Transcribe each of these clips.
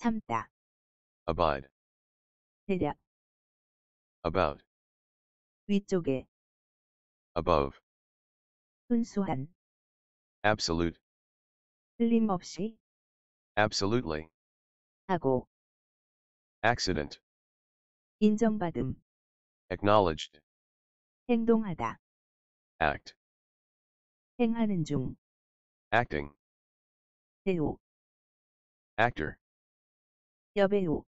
참다, abide, 대략, about, 위쪽에, above, 순수한, absolute, 틀림없이, absolutely, 하고, accident, 인정받음, acknowledged, 행동하다, act, 행하는 중, acting, 배우, actor, 여배우,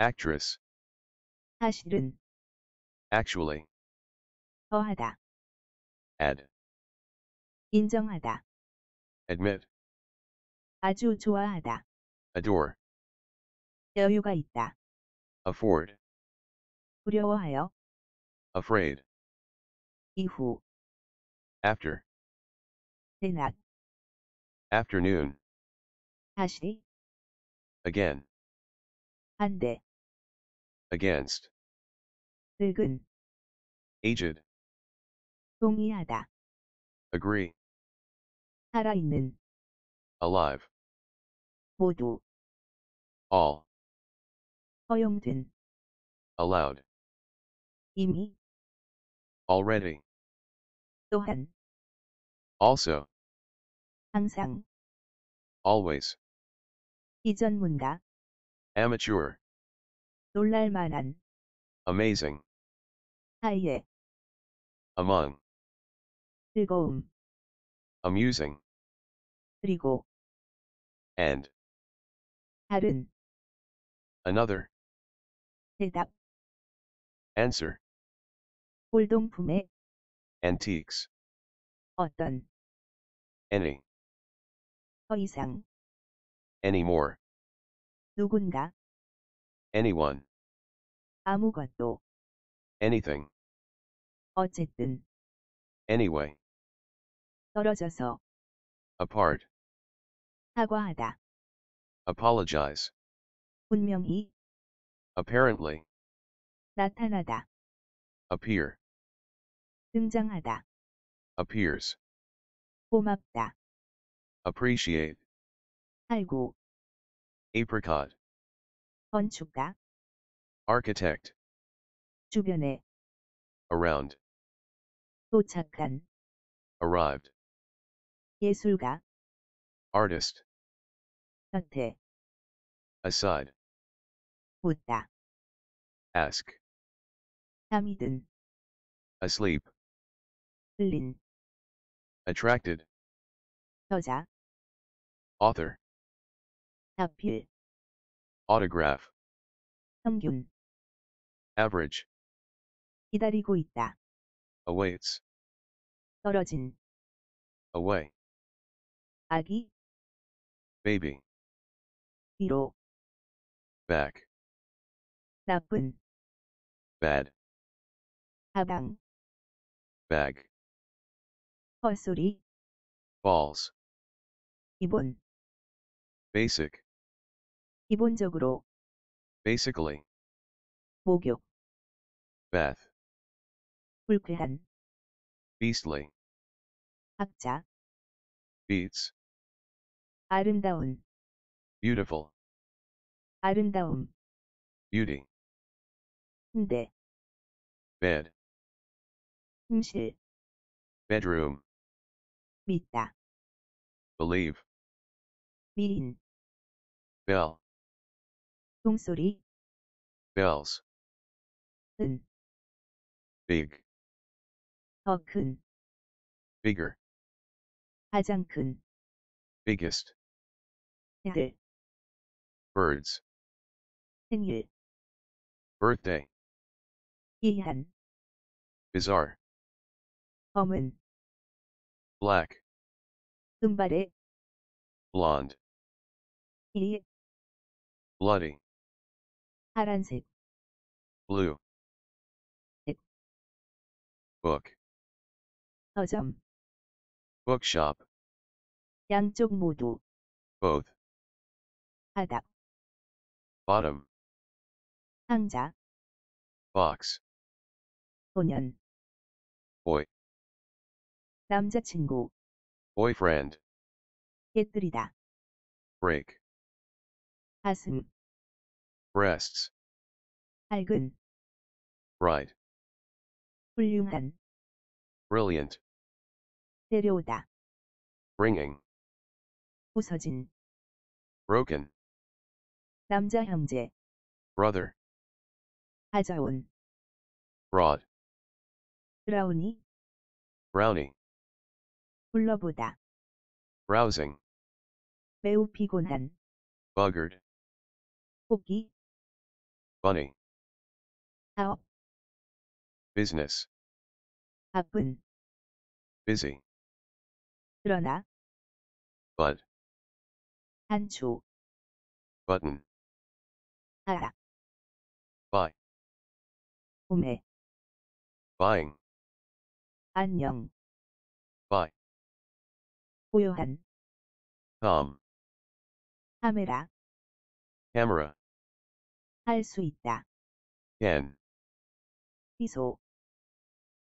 actress, 사실은, actually, 더하다, add, 인정하다, admit, 아주 좋아하다, adore, 여유가 있다, afford, 두려워하여, afraid, 이후, after, 대낮, afternoon, 다시, again, 반대, against, 늙은, aged, 동의하다, agree, 살아있는, alive, 모두, all, 허용된, allowed, 이미, already, 또한, also, 항상, always, 이전문가, amateur, 놀랄만한, amazing, 사이에, among, 즐거움, amusing, 그리고, and, 다른, another, 대답, answer, 골동품의, antiques, 어떤, any, 더 이상, anymore, 누군가, anyone, 아무것도, anything, 어쨌든, anyway, 떨어져서, apart, 사과하다, apologize, 분명히, apparently, 나타나다, appear, 등장하다, appears, 고맙다, appreciate, 살고, apricot, 건축가, architect, 주변에, around, 도착한, arrived, 예술가, artist, 곁에, aside, 묻다, ask, 잠이 든, asleep, 흘린, attracted, 저자, author, 자필, autograph, 평균, average, 기다리고 있다, awaits, 떨어진, away, 아기, baby, 뒤로, back, 나쁜, bad, 가방, bag, 헛소리, balls, 기본, basic, 기본적으로, basically, 목욕, bath, 불쾌한, beastly, 학자, beats, 아름다운, beautiful, 아름다움, beauty, 침대, bed, 침실, bedroom, 믿다, believe, 미인, bell, 종소리, bells, 은, big, 더 큰, bigger, 가장 큰, biggest, 애들, birds, 생일, birthday, 희한, bizarre, 검은, black, 금발의, blonde, 희, bloody, 파란색, blue, 책, book, 서점, bookshop, 양쪽 모두, both, 바닥, bottom, 상자, box, 소년, boy, 남자친구, boyfriend, 깨뜨리다, break, 가슴, breasts, 밝은, bright, 훌륭한, brilliant, 데려오다, bringing, 부서진, broken, 남자 형제, brother, 가져온, brought, 브라우니, brownie, 불러보다, browsing, 매우 피곤한, buggered, Bunny. How? Business. 바쁜. Busy. 그러나. But. 단추. Button. 알아. Buy. 구매. Buying. 안녕. Bye. 고요한. Tom. 카메라. Camera. 할 수 있다, can, 희소,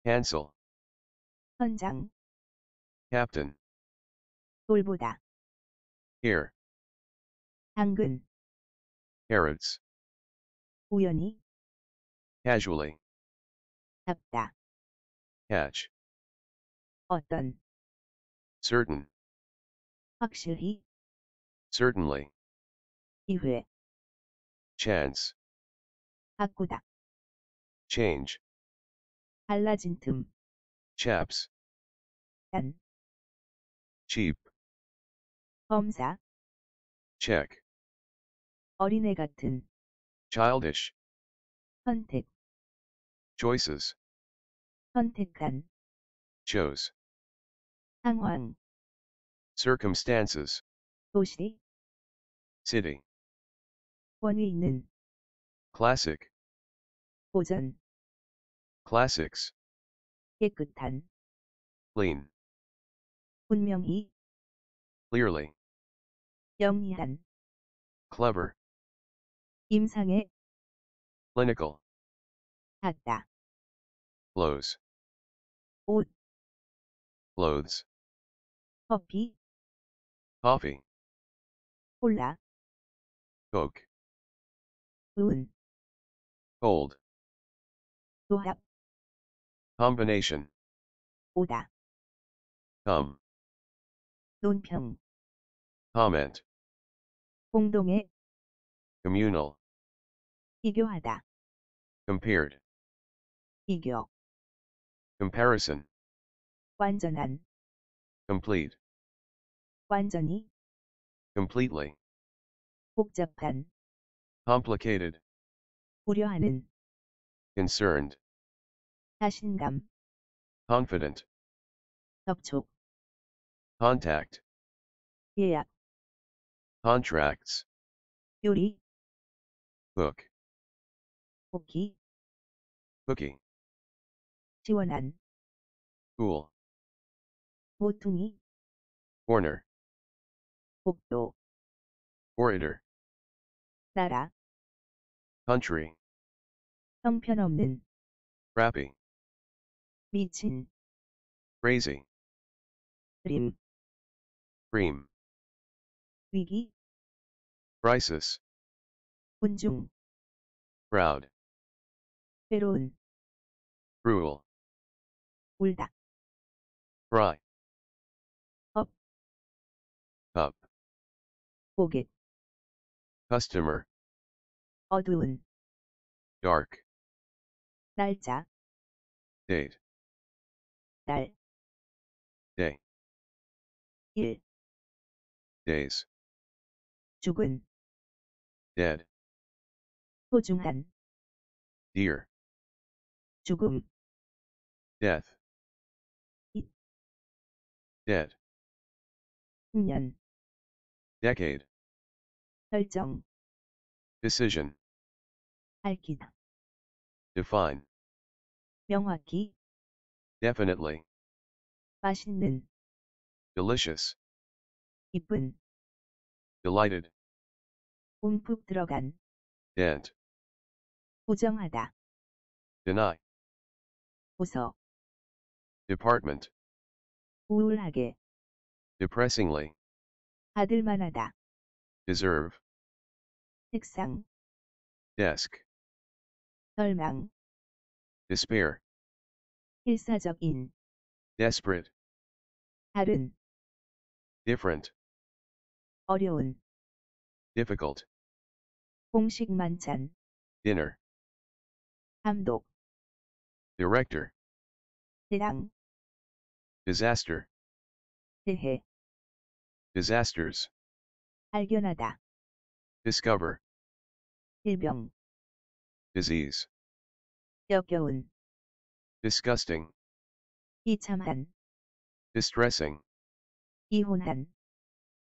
cancel, 현장, captain, 돌보다, here, 당근, carrots, 우연히, casually, 잡다, catch, 어떤, certain, 확실히, certainly, 기회, chance, 바꾸다, change, 달라진 틈, chaps, 단, cheap, 검사, check, 어린애 같은, childish, 선택, choices, 선택한, chose, 상황, circumstances, 도시, city, 권위 있는, classic, 고전, classics, 깨끗한, clean, 분명히, clearly, 영리한, clever, 임상에, clinical, 닿다, clothes, 옷, clothes, 커피, coffee, 콜라, coke, 운, cold, 조합, combination, 오다, come, 논평, comment, 공동의, communal, 비교하다, compared, 비교, comparison, 완전한, complete, 완전히, completely, 복잡한, complicated, 우려하는, concerned, 자신감, confident, 접촉, contact, 예약, contracts, 요리, hook, 포기, cookie, 지원한, cool, 모퉁이, corner, 복도, orator, 나라, country, 형편없는, crappy, 미친, crazy, 그림, cream, 위기, crisis, 군중, crowd, 괴로운, cruel, 울다, cry, Up. up, 고객, customer, 어두운, dark, 날짜, date, 날, day, 일, days, 죽은, dead, 소중한, dear, 죽음, death, 이- dead, 10년, decade, 결정, decision, 밝히다, define, 명확히, definitely, 맛있는, delicious, 기쁜, delighted, 움푹 들어간, dent, 부정하다, deny, 부서, department, 우울하게, depressingly, 받을 만하다, deserve, 책상, desk, 절망, despair, 필사적인, desperate, 다른, different, 어려운, difficult, 공식 만찬, dinner, 감독, director, 대당, disaster, 대해, disasters, 발견하다, discover, 질병, disease, 역겨운, disgusting, 비참한, distressing, 이혼한,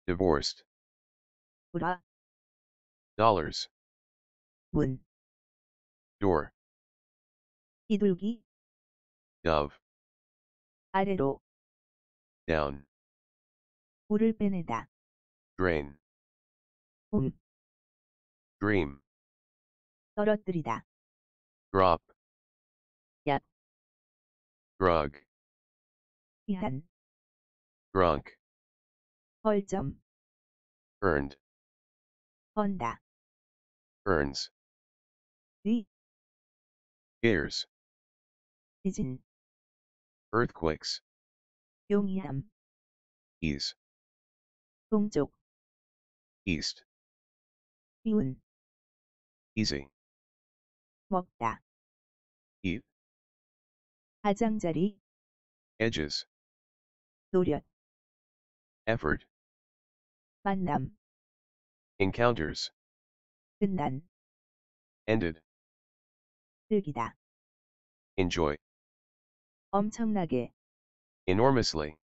divorced, 불화, dollars, 문, door, 비둘기, dove, 아래로, down, 물을 빼내다, drain, 움, dream, 떨어뜨리다, drop, 약, drug, 위한, drunk, 벌점, earned, 번다, earns, 위, ears, 지진, earthquakes, 용이함, ease, 동쪽, east, 비운, easy, 먹다, eat, 가장자리, edges, 노력, effort, 만남, encounters, 끝난, ended, 즐기다, enjoy, 엄청나게, enormously,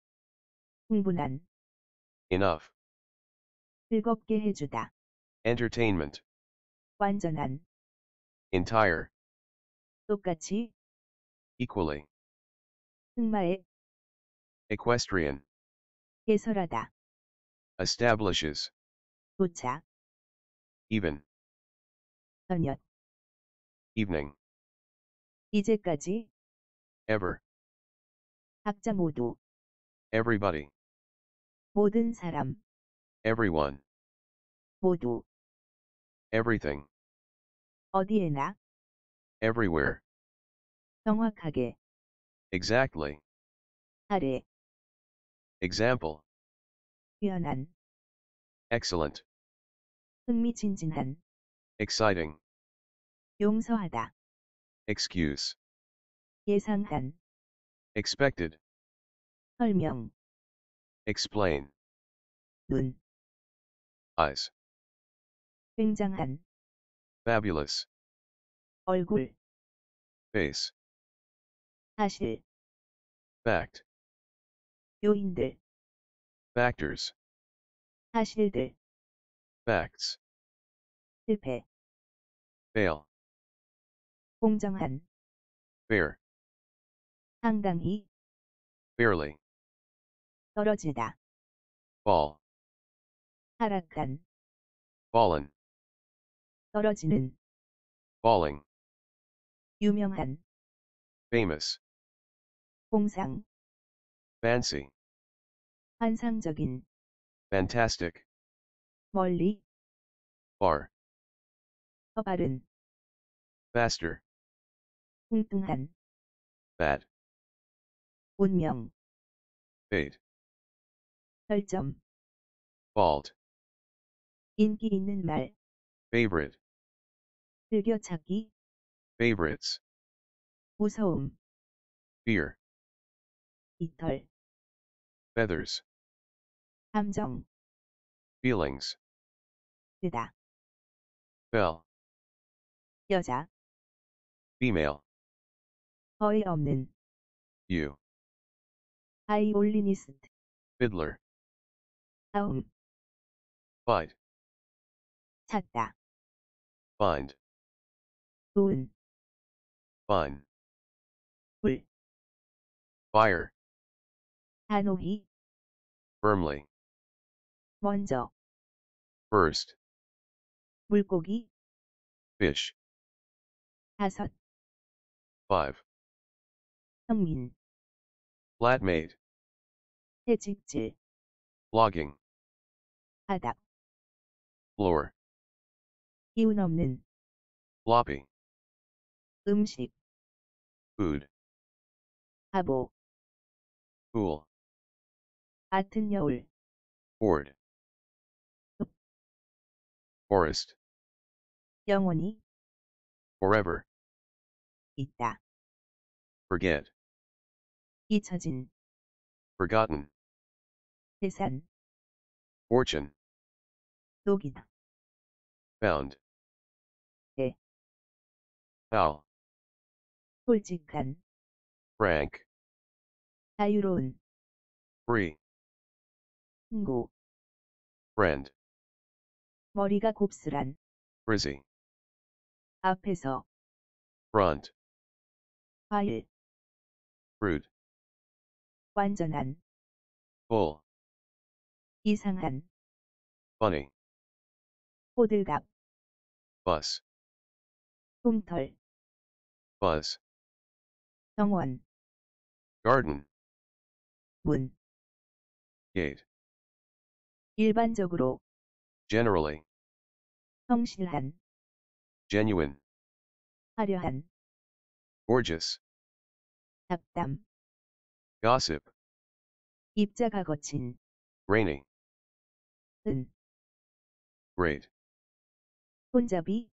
충분한, enough, 즐겁게 해주다, entertainment, 완전한, entire, 똑같이, equally, 승마에, equestrian, 개설하다, establishes, 도착, even, 저녁, evening, 이제까지, ever, 각자 모두, everybody, 모든 사람, everyone, 모두, everything, 어디에나, everywhere, 정확하게, exactly, 사례, example, 뛰어난, excellent, 흥미진진한, exciting, 용서하다, excuse, 예상한, expected, 설명, explain, 눈, eyes, 굉장한, fabulous, 얼굴, face, 사실, fact, 요인들, factors, 사실들, facts, 실패, fail, 공정한, fair, 상당히, fairly, 떨어지다, fall, 하락한, fallen, 떨어지는, falling, 유명한, famous, 공상, fancy, 환상적인, fantastic, 멀리, far, 더 빠른, faster, 뚱뚱한, bad, 운명, fate, 별점, fault, 인기 있는 말, favorite, 즐겨찾기, favorites, 무서움, fear, 이털, feathers, 감정, feelings, 뜨다, fell, 여자, female, 거의 없는, you, 바이올리니스트, fiddler, 다음, fight, 찾다, find, 좋은, fine, 불, fire, 단호히, firmly, 먼저, first, 물고기, fish, 다섯, five, 성민, flatmate, 채찍질, logging, 바닥, floor, 기운 없는, floppy, 음식, food, 바보, fool, 얕은 여울, ford, forest, 영원히, forever, 있다, forget, 잊혀진, forgotten, 재산, fortune, 녹이다, found, 예. foul, 솔직한, frank, 자유로운, free, 친구, friend, 머리가 곱슬한, frizzy, 앞에서, front, 과일, fruit, 완전한, full, 이상한, funny, 호들갑, bus, 솜털, buzz, 정원, garden, 문, gate, 일반적으로, generally, 성실한, genuine, 화려한, gorgeous, 잡담, gossip, 입자가 거친, rainy, 은, great, 손잡이,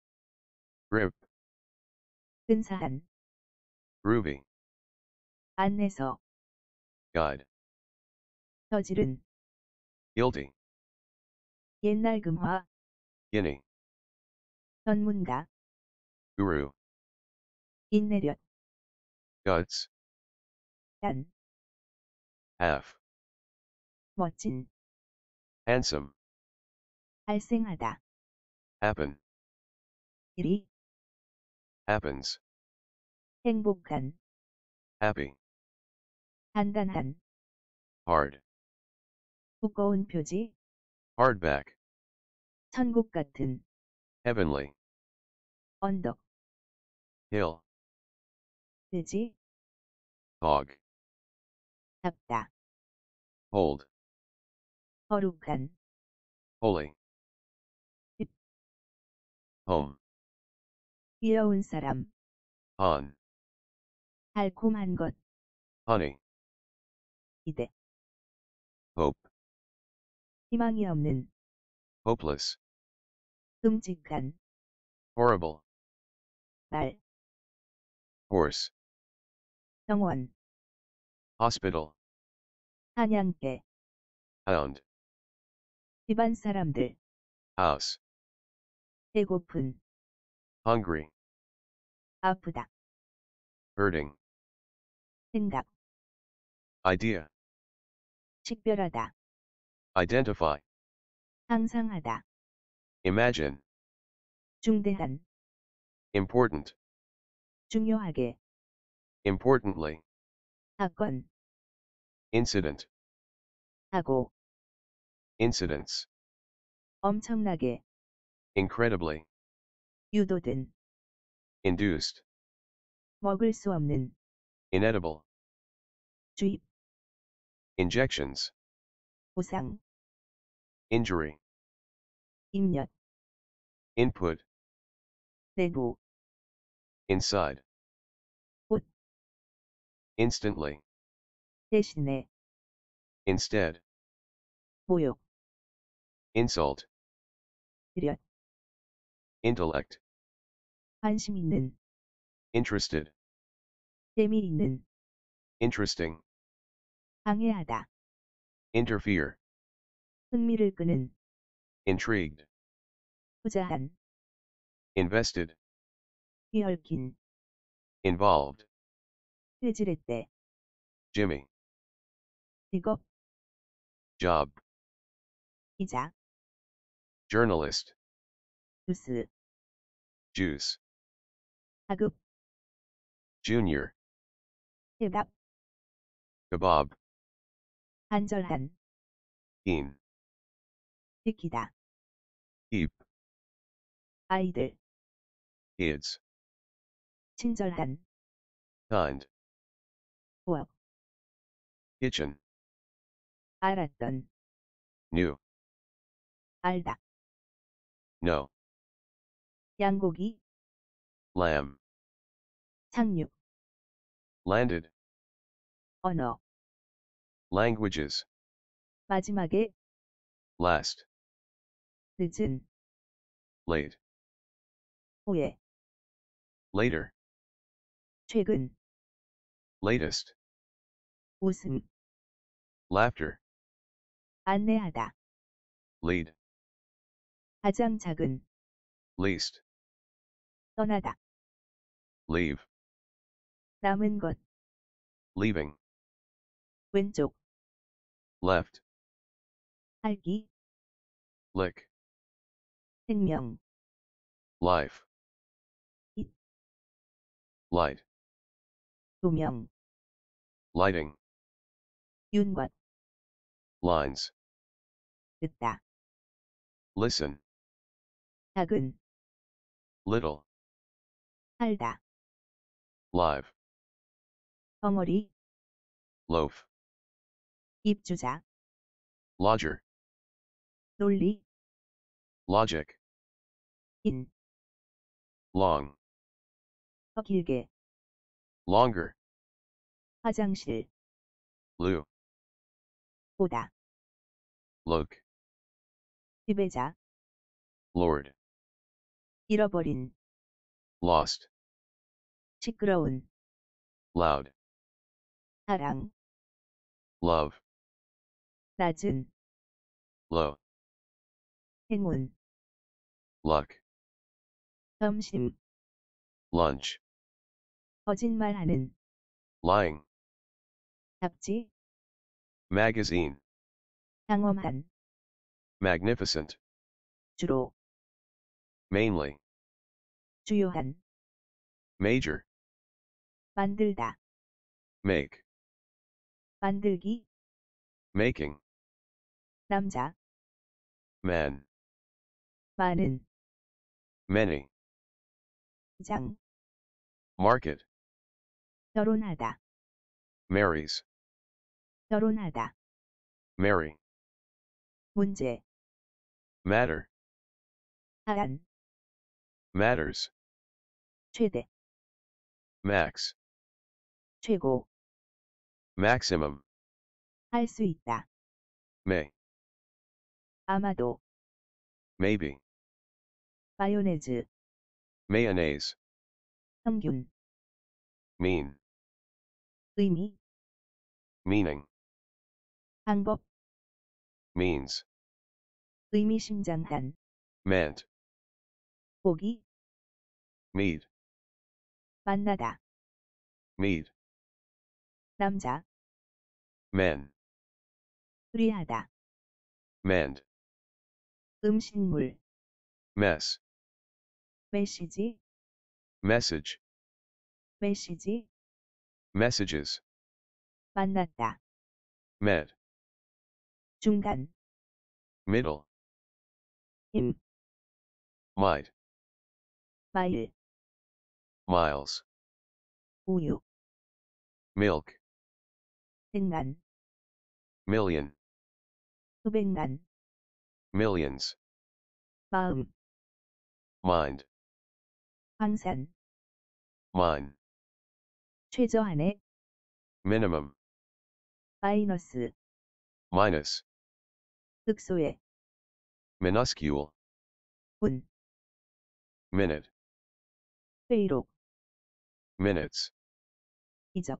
grip, 근사한, groovy, 안내서, guide, 저지른, guilty, 옛날 금화, guinea, 전문가, guru, 인내력, guts, 단, half, 멋진, handsome, 발생하다, happen, 일이, happens, 행복한, happy, 단단한, hard, 두꺼운 표지, hardback, 천국 같은, heavenly, 언덕, hill, 돼지, hog, 잡다, hold, 거룩한, holy, 집. home, 귀여운 사람, on, 달콤한 것, honey, 기대, hope, 희망이 없는, hopeless, 끔찍한, horrible, 말, horse, 정원, hospital, 사냥개, hound, 집안 사람들, house, 배고픈, hungry, 아프다, hurting, 생각, idea, 식별하다, identify, 상상하다, imagine, 중대한, important, 중요하게, importantly, 사건, incident, 사고, incidents, 엄청나게, incredibly, 유도된, induced, 먹을 수 없는, inedible, 주입, injections, 부상, injury, 입력, input, 내부, inside, 곧, instantly, 대신에, instead, 모욕, insult, 들여, intellect, 관심 있는, interested, 재미있는, interesting, 방해하다, interfere, 흥미를 끄는, intrigued, 투자한, invested, 휘얽힌, involved, 회질했대, Jimmy, 직업, job, 기자, journalist, 주스, juice, 하급, junior, 해답, kebab, 간절한, keen, 지키다, heap, 아이들, kids, 친절한, kind, 부엌, kitchen, 알았던, new, 알다, no, 양고기, lamb, 착륙, landed, 언어, languages, 마지막에, last, 늦은, late, 후에, later, 최근, latest, 웃음, laughter, 안내하다, lead, 가장 작은, least, 떠나다, leave, 남은 것, leaving, 왼쪽, left, 알기, lick, 생명, life, 이. light, 조명, lighting, 윤곽, lines, 듣다, listen, 작은, little, 살다, live, 덩어리, loaf, 입주자, lodger, 논리, logic, 인, long, 더 길게, longer, 화장실, loo, 보다, look, 지배자, lord, 잃어버린, lost, 시끄러운, loud, 사랑, love, 낮은, low, 행운, luck, 점심, lunch, 거짓말하는, lying, 잡지, magazine, 장엄한, magnificent, 주로, mainly, 주요한, major, 만들다, make, 만들기, making, 남자, man, 많은, many, 장, market, 결혼하다, marries, 결혼하다, marry, 문제, matter, 사안, matters, 최대, max, 최고, maximum, 할 수 있다, may, 아마도, maybe, 마요네즈, mayonnaise, 평균, mean, 의미, meaning, 방법, means, 의미심장한, meant, 보기, meet, 만나다, meet, 남자, men, 수리하다, mend, 음식물, mess, 메시지, message, 메시지, messages, 만났다, met, 중간, middle, 힘, might, 마일, miles, 우유, milk, 백만, million, 수백만, millions, 마음, mind, 황산, mine, 최저한의, minimum, 마이너스, minus, 극소의, minuscule, 분, minute, 회의록, minutes, 이적,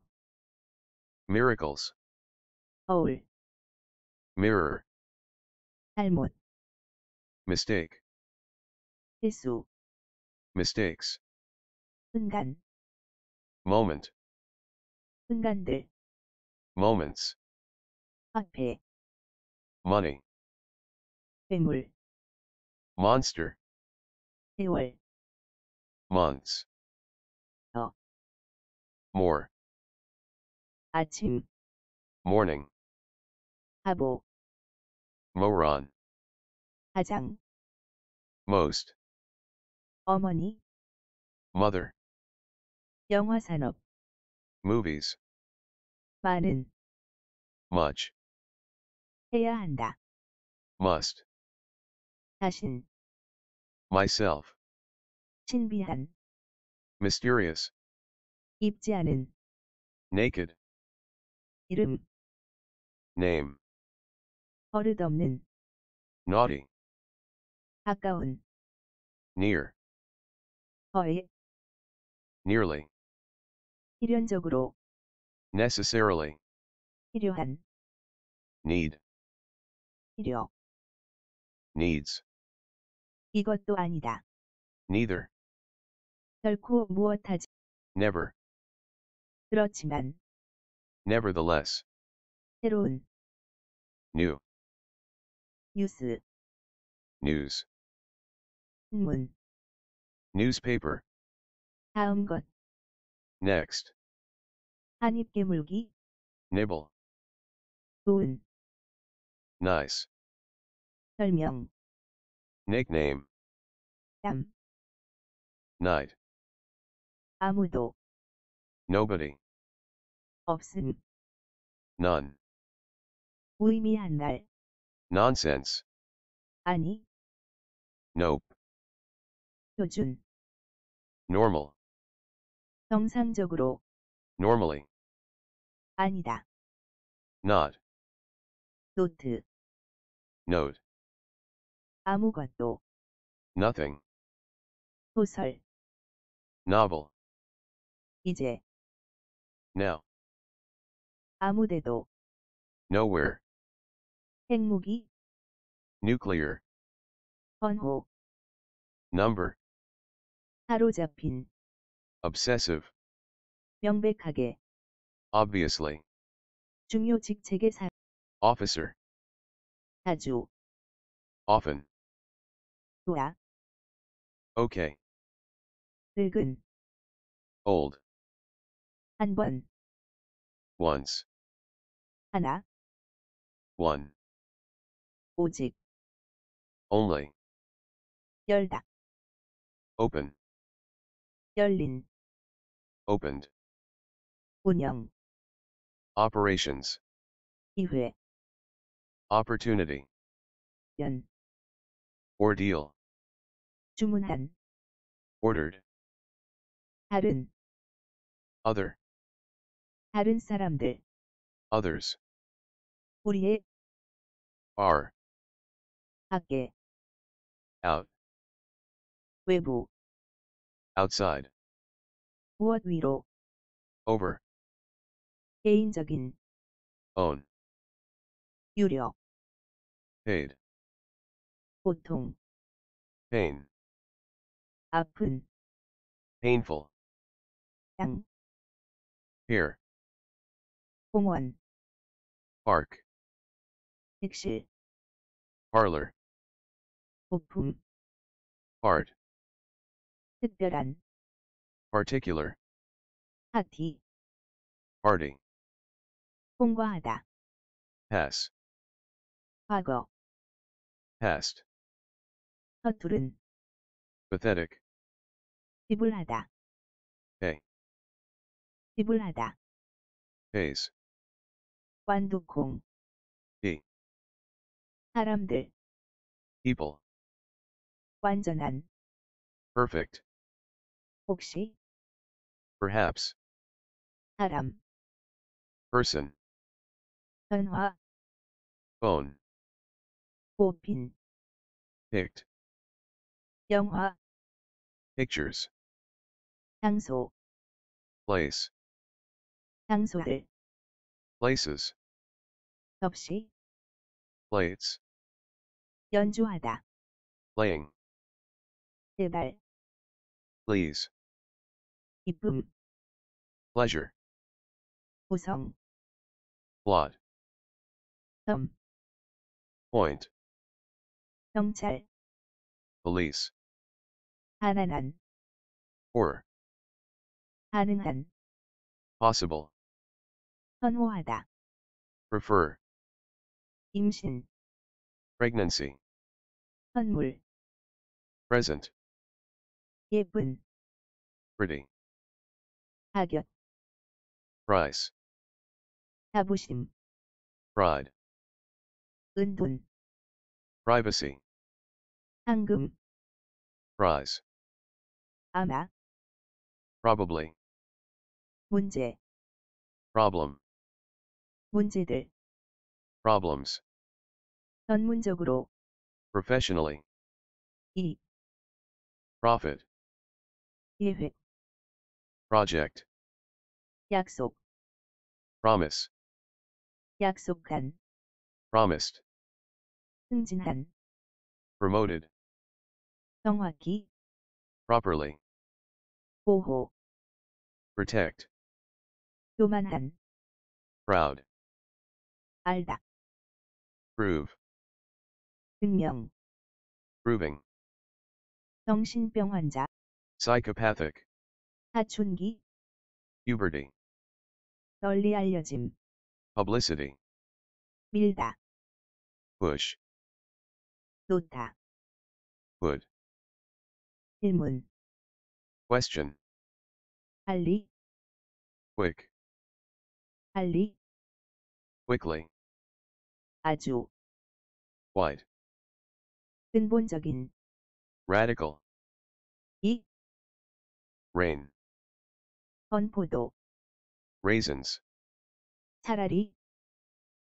miracles, 거울, mirror, 잘못, mistake, 실수, mistakes, 순간, moment, 순간들, moments, 화폐, money, 괴물, monster, 세월, months, 더. more, 아침, morning, 바보, moron, 가장, most, 어머니, mother, 영화산업, movies, 많은, much, 해야 한다, must, 자신, myself, 신비한, mysterious, 입지 않은, naked, 이름, name, 버릇없는, naughty, 가까운, near, 거의, nearly, 필연적으로, necessarily, 필요한, need, 필요, needs, 이것도 아니다. neither, 결코 무엇하지, never, 그렇지만, nevertheless, 새로운, new, 뉴스, news, 신문, newspaper, 다음 것, next, 한입 깨물기, nibble, 좋은, nice, 별명, nickname, 땀, night, 아무도, nobody, 없음, none, 무의미한 말, nonsense, 아니, nope, 표준, normal, 정상적으로, normally, 아니다, not, 노트, note, 아무것도, nothing, 소설, novel, 이제, now, 아무데도, nowhere, 핵무기, nuclear, 번호, number, 사로잡힌, obsessive, 명백하게, obviously, 중요 직책의 사, officer, 자주, often, 좋아, okay, 늙은, old, 한 번, once, one, 하나, 오직, only, 열다, open, 열린, opened, 운영, operations, 기회, opportunity, 연, ordeal, 주문한, ordered, 다른, other, 다른 사람들, others, 우리의, are, 밖에, out, 외부, outside, 무엇 위로, over, 개인적인, own, 유료, paid, 보통, pain, 아픈, painful, 땅, here, 공원, park, 객실, parlor, 부품, part, 특별한, particular, 파티, party, 통과하다, pass, 과거, past, 서투른, pathetic, 지불하다, pay, 지불하다, pays, 완두콩, 이. 사람들, people, 완전한, perfect, 혹시, perhaps, 사람, person, 전화, phone, 뽑힌, picked, 영화, pictures, 장소, place, 장소들, places, 접시, plates, 연주하다, playing, 제발, please, 기쁨, pleasure, 구성, plot, 점, point, 경찰, police, 가난한, or, 가능한, possible, 선호하다, prefer, 임신, pregnancy, 선물, present, 예쁜, pretty, 가격, price, 자부심, pride, 은돈, privacy, 상금, prize, 아마, probably, 문제, problem, 문제들, problems, 전문적으로, professionally, 이, profit, 계획, project, 약속, promise, 약속한, promised, 승진한, promoted, 정확히, properly, 보호, protect, 교만한, proud, 알다, prove, 증명, proving, 정신병 환자, psychopathic, 사춘기, puberty, 널리 알려짐, publicity, 밀다, push, 놓다, put, 질문, question, 빨리, quick, 빨리, quickly, 아주, white, 근본적인, radical, 이, rain, 건포도, raisins, 차라리,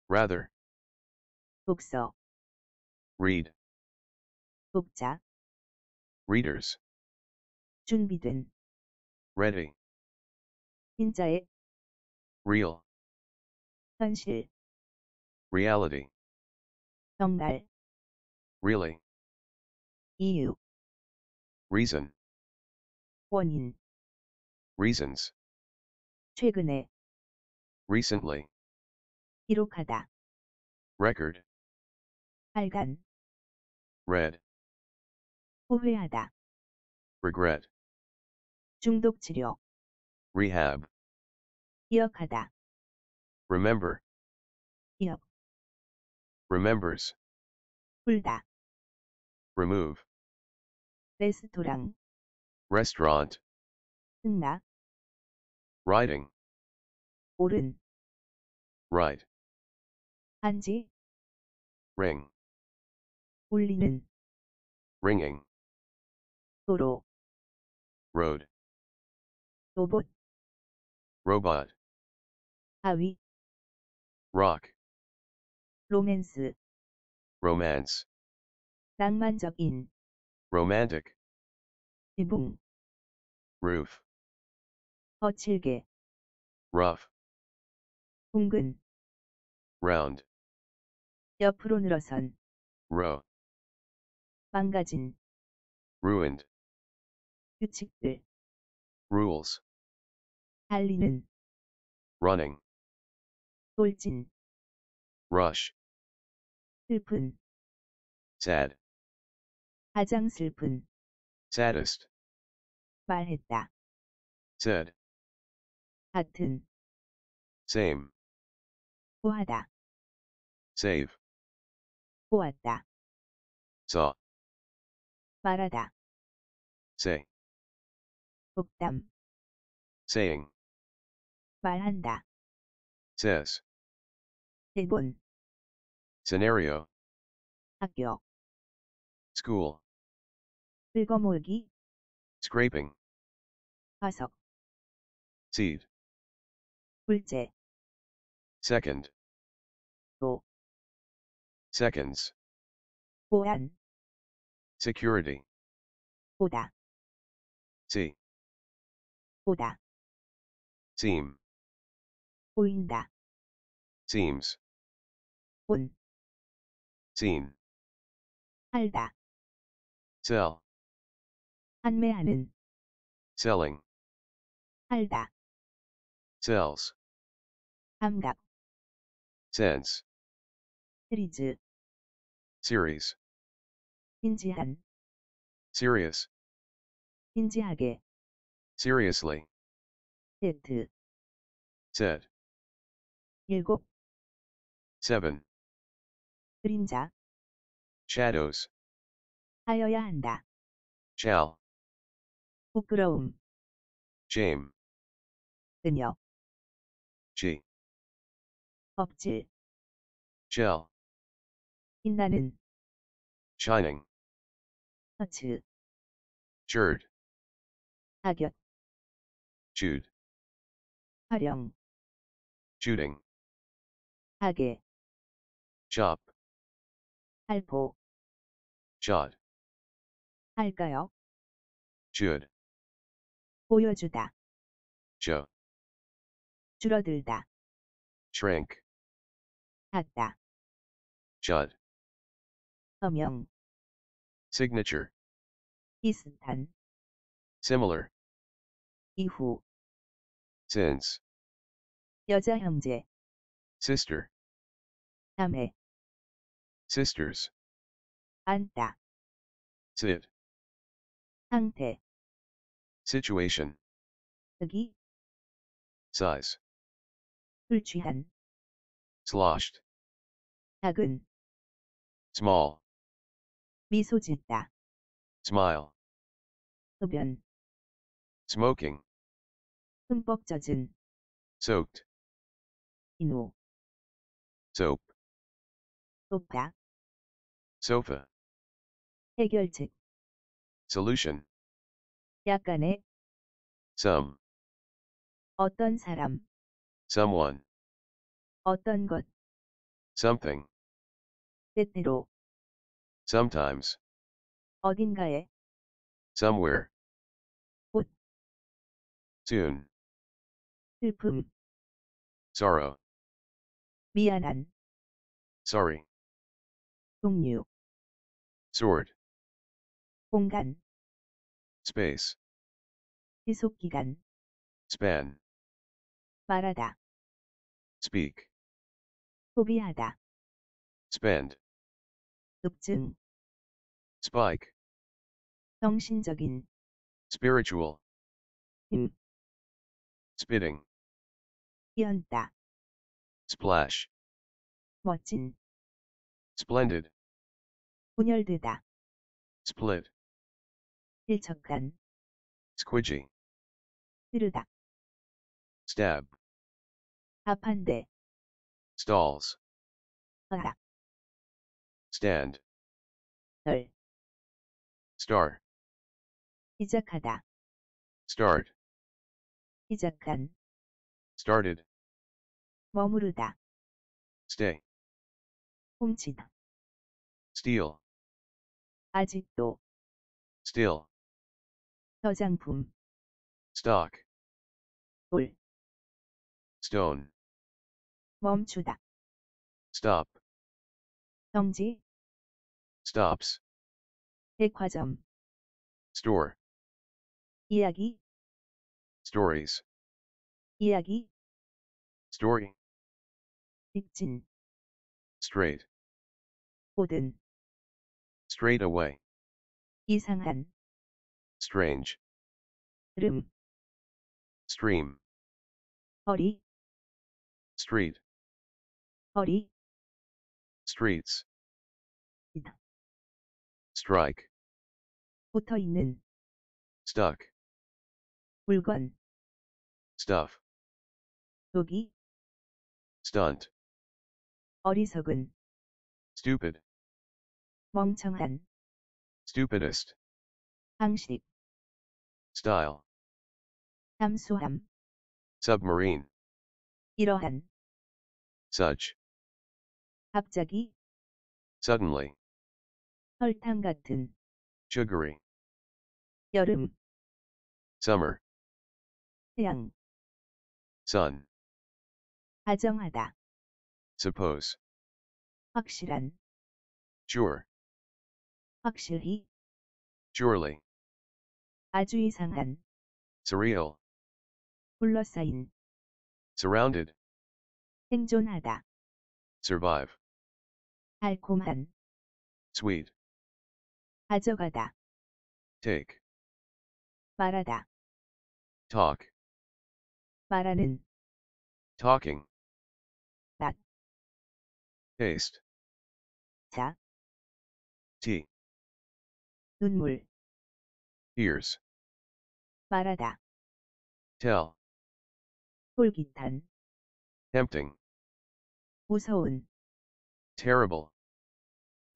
rather, 독서, read, 독자, readers, 준비된, ready, 진짜의, real, 현실, reality, 정말, really, 이유, reason, 원인, reasons, 최근에, recently, 기록하다, record, 발간, read, 후회하다, regret, 중독 치료, rehab, 기억하다, remember, 기억, remembers, 풀다, remove, 레스토랑, restaurant, 승나, writing, 오른, right, 한지, ring, 울리는, ringing, 도로, road, 로봇, robot, 하위, rock, 로맨스, romance, 낭만적인, romantic, 지붕, roof, 거칠게, rough, 둥근, round, 옆으로 늘어선, row, 망가진, ruined, 규칙들, rules, 달리는, running, 돌진, rush, 슬픈, sad, 가장 슬픈, saddest, 말했다, said, 같은, same, 구하다, save, 보았다, saw, 말하다, say, 독담, saying, 말한다, says, 대본, scenario, 학교, school, 긁어모으기, scraping, 화석, seed, 둘째, second, 도, seconds, 보안, security, 보다, see, 보다, seem, 보인다, seems, 본, seen, 팔다, sell, 판매하는, selling, 팔다, sells, 감각, sense, 시리즈, series, 진지한, serious, 진지하게, seriously, 세트, said, 일곱, seven, 그림자, shadows, 하여야 한다, shall, 부끄러움, shame, 그녀, she, 껍질, shell, 빛나는, shining, 셔츠, shirt, 악역, Jude, 활용, shooting, 하게, chop, 살포, shot, 할까요? should, 보여주다, show, 줄어들다, shrink, 닫다, shut, 서명, signature, 비슷한, similar, 이후, since, 여자 형제, sister, 자매, sisters, 앉다, sit, 상태, situation, 크기, size, 술 취한, sloshed, 작은, small, 미소 짓다, smile, 흡연, smoking, 흠뻑 젖은, soaked, 인후, soap, 소파, sofa, 해결책, solution, 약간의, some, 어떤 사람, someone, 어떤 것, something, 때때로, sometimes, 어딘가에, somewhere, 곧, soon, 슬픔, sorrow, 미안한, sorry, 종류, sword, 공간, space, 지속기간, span, 말하다, speak, 소비하다, spend, 급증, spike, 정신적인, spiritual, 힘, spitting, 뛰었다, splash, 멋진, splendid, 분열되다, split, 일척한, squidgy, 흐르다, stab, 합한데, stalls, 하다, stand, 덜, star, 시작하다, start, 시작한, started, 머무르다, stay, 훔치다, steal, 아직도, still, 저장품, stock, 돌, stone, 멈추다, stop, 정지, stops, 백화점, store, 이야기, stories, 이야기, story, 직진, straight, 고든, straight away, 이상한, strange, 흐름, stream, 허리, street, 허리, streets, 이다. strike, 붙어 있는, stuck, 물건, stuff, 독이, stunt, 어리석은, stupid, 멍청한, stupidest, 방식, style, 잠수함, submarine, 이러한, such, 갑자기, suddenly, 설탕 같은, sugary, 여름, summer, 태양, sun, 가정하다, suppose, 확실한, sure, 확실히, surely, 아주 이상한, surreal, 둘러싸인, surrounded, 생존하다, survive, 달콤한, sweet, 가져가다, take, 말하다, talk, 말하는, talking, 맛, taste, 자, tea, 눈물, ears, 말하다, tell, 솔깃한, tempting, 무서운, Terrible.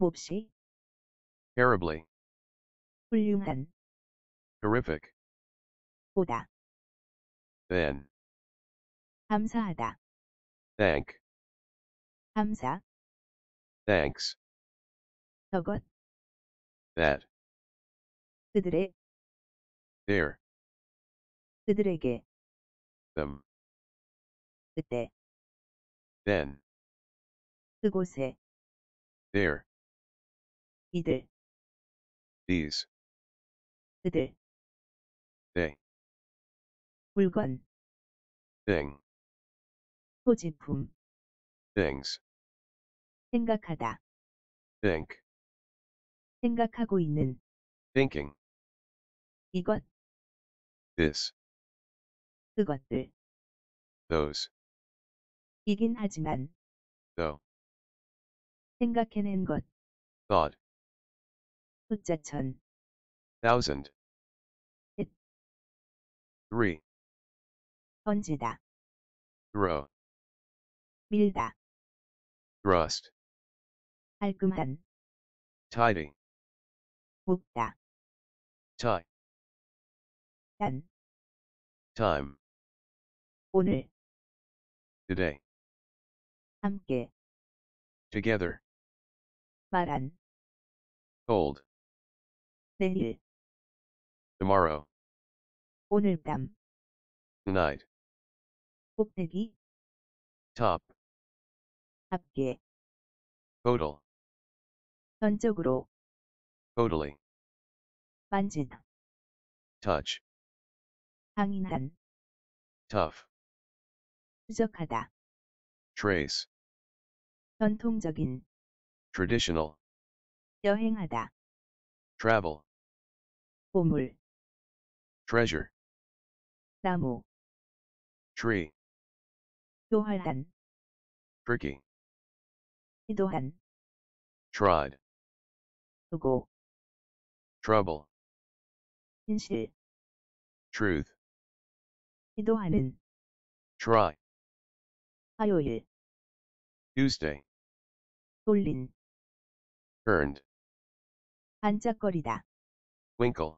Whoopsie. Terribly. 훌륭한. Horrific. 보다. Then. 감사하다. Thank. 감사. Thanks. 저것. That. 그들의. Their. 그들에게. Them. 그때. Then. 그곳에, there, 이들, these, 그들, they, 물건, thing, 소지품, things, 생각하다, think, 생각하고 있는, thinking, 이것, this, 그것들, those, 이긴 하지만, though, 생각해낸 것, thought, 숫자천, thousand, It. three, 던지다, throw, 밀다, thrust, 깔끔한, tidy, 묶다, tie, 단, time, 오늘, today, 함께, together, 말한, told, 내일, tomorrow, 오늘 밤, tonight, 꼭대기, top, 합계, total, 전적으로, totally, 만지다, touch, 강인한, tough, 추적하다, trace, 전통적인, traditional, 여행하다, travel, 보물, treasure, 나무, tree, 교활한, tricky, 기도한, tried, 두고, trouble, 진실, truth, 기도하는, try, 화요일, Tuesday, 돌린, earned, 반짝거리다, winkle,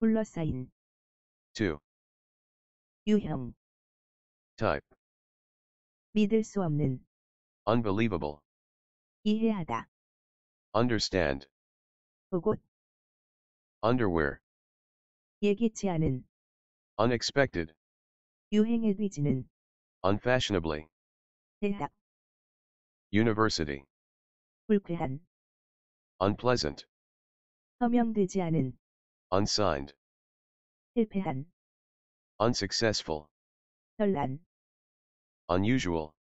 둘러싸인, to, 유형, type, 믿을 수 없는, unbelievable, 이해하다, understand, 속옷, underwear, 예기치 않은, unexpected, 유행에 뒤지는, unfashionably, 대학, university, 불쾌한, unpleasant, 서명되지 않은, unsigned, 실패한, unsuccessful, 별난, unusual,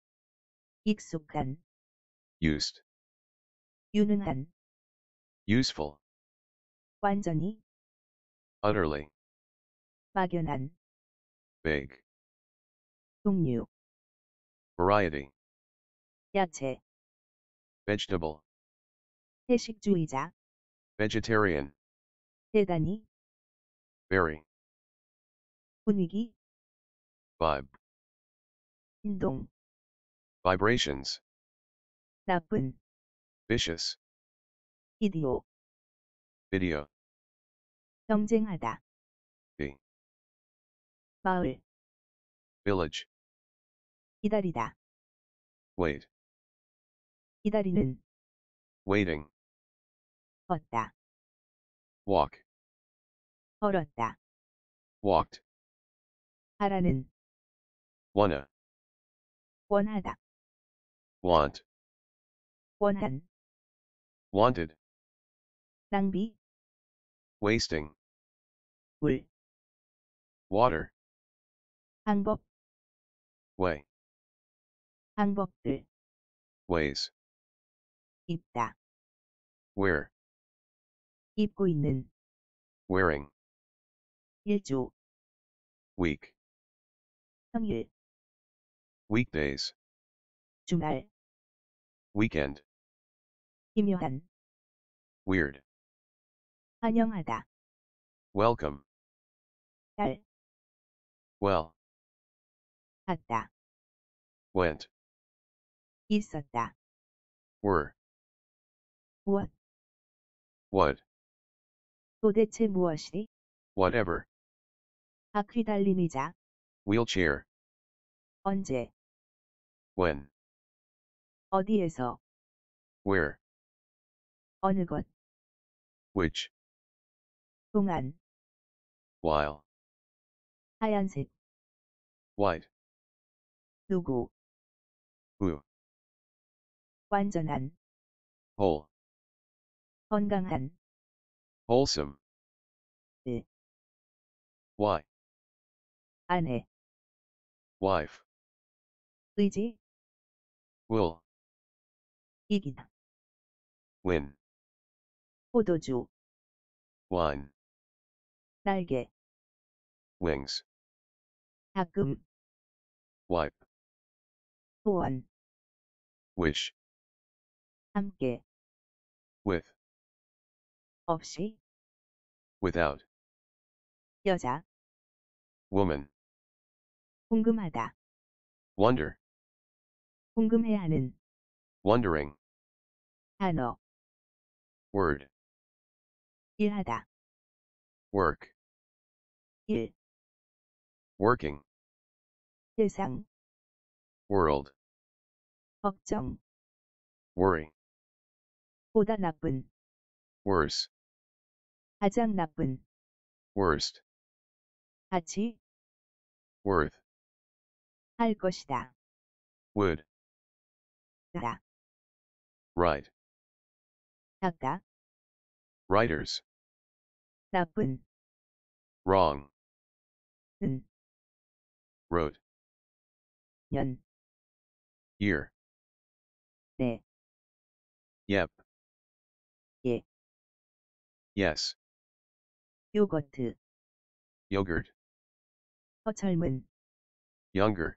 익숙한, used, 유능한, useful, 완전히, utterly, 막연한, big, 종류, variety, 야채, vegetable, 채식주의자, vegetarian, 대단히, very, 분위기, vibe, 진동, vibrations, 나쁜, vicious, 비디오, video, 경쟁하다, be, 마을, village, 기다리다, wait, 기다리는, waiting, 걷다, walk, 걸었다, walked, 하라는, wanna, 원하다, want, 원한, wanted, 낭비, wasting, 물, water, 방법, way, 방법들, ways, 입다, wear, 입고 있는, wearing, 일주, week, 평일, weekdays, 주말, weekend, 기묘한, weird, 환영하다, welcome, 달, well, 갔다, went, 있었다, were, 무엇, what, 도대체 무엇이, whatever, 바퀴 달린 의자, wheelchair, 언제, when, 어디에서, where, 어느 것, which, 동안, while, 하얀색, white, 누구, who, 완전한, whole, 건강한, wholesome, 네. why, 아내, wife, 의지, will, 이기다, win, 포도주, wine, 날개, wings, 가끔, wipe, 소원, wish, 함께, with, 없이, without, 여자, woman, 궁금하다, wonder, 궁금해하는, wondering, 단어, word, 일하다, work, 일, working, 세상, world, 걱정, worry, 보다 나쁜, worse, 가장 나쁜, worst, 가치, worth, 할 것이다, would, 다, right, 작다, writers, 나쁜, wrong, 은, wrote, 년, year, 네, yep, 예. yes, 요거트, yogurt, 더 젊은, younger,